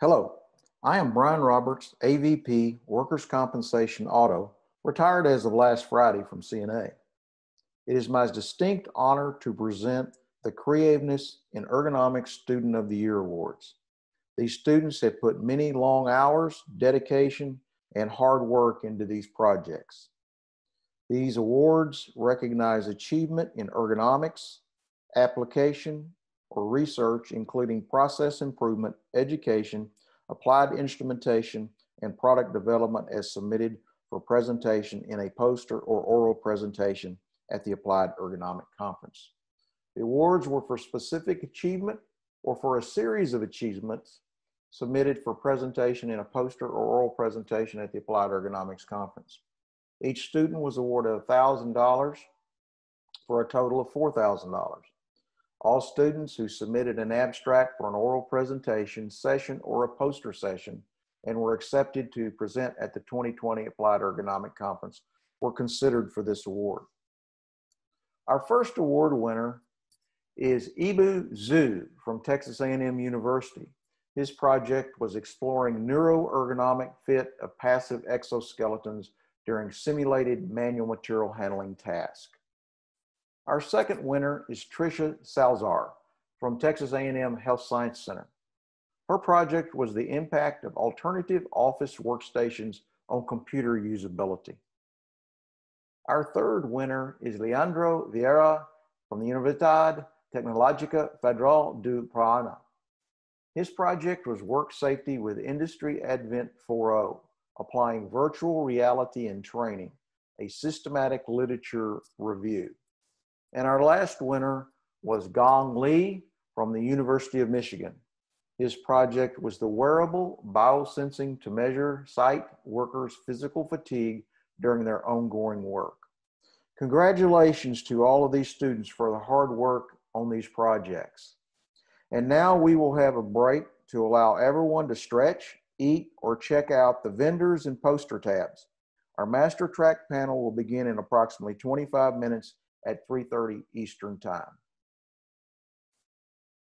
Hello, I am Brian Roberts, AVP, Workers' Compensation Auto, retired as of last Friday from CNA. It is my distinct honor to present the Creativeness in Ergonomics Student of the Year Awards. These students have put many long hours, dedication, and hard work into these projects. These awards recognize achievement in ergonomics, application, or research, including process improvement, education, applied instrumentation, and product development as submitted for presentation in a poster or oral presentation at the Applied Ergonomic Conference. The awards were for specific achievement or for a series of achievements submitted for presentation in a poster or oral presentation at the Applied Ergonomics Conference. Each student was awarded $1,000 for a total of $4,000. All students who submitted an abstract for an oral presentation, session, or a poster session and were accepted to present at the 2020 Applied Ergonomic Conference were considered for this award. Our first award winner is Ibu Zhu from Texas A&M University. His project was exploring neuroergonomic fit of passive exoskeletons during simulated manual material handling tasks. Our second winner is Tricia Salzar from Texas A&M Health Science Center. Her project was the impact of alternative office workstations on computer usability. Our third winner is Leandro Vieira from the Universidad Tecnológica Federal do Paraná. His project was work safety with Industry Advent 4.0, applying virtual reality in training, a systematic literature review. And our last winner was Gong Li from the University of Michigan. His project was the wearable biosensing to measure site workers' physical fatigue during their ongoing work. Congratulations to all of these students for the hard work on these projects. And now we will have a break to allow everyone to stretch, eat, or check out the vendors and poster tabs. Our master track panel will begin in approximately 25 minutes at 3.30 Eastern Time.